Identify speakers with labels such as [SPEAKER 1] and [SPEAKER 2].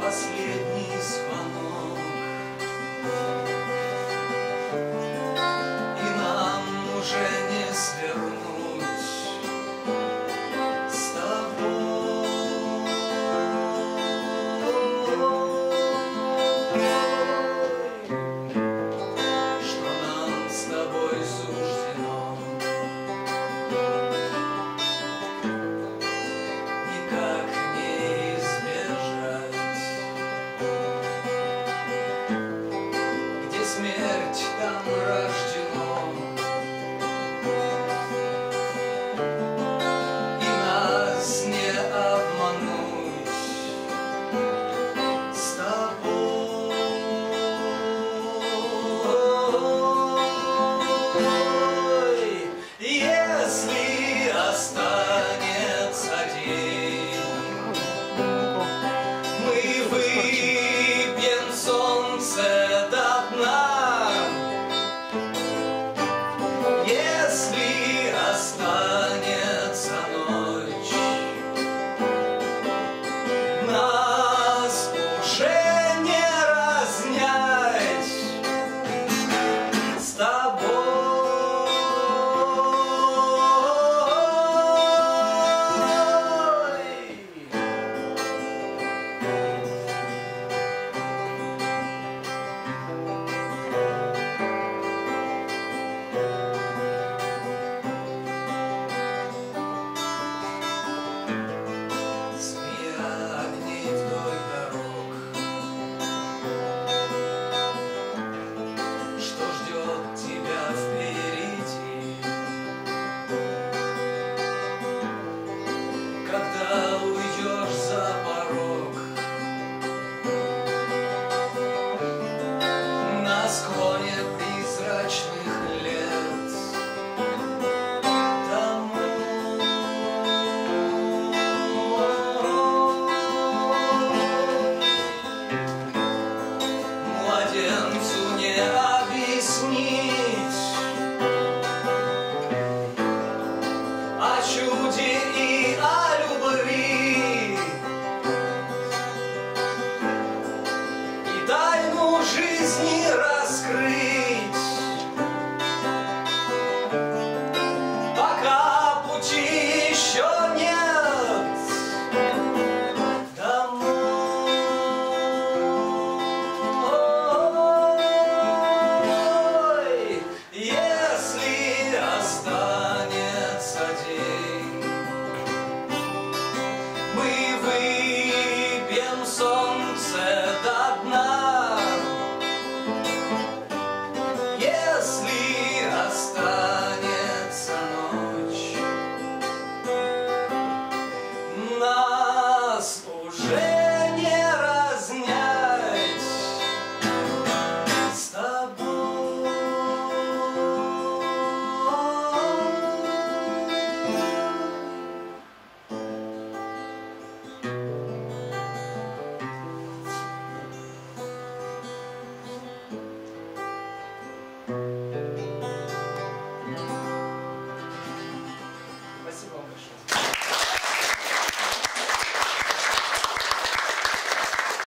[SPEAKER 1] последний звонок. И нам уже не свернуть с тобой. Что нам с тобой зуб? crushed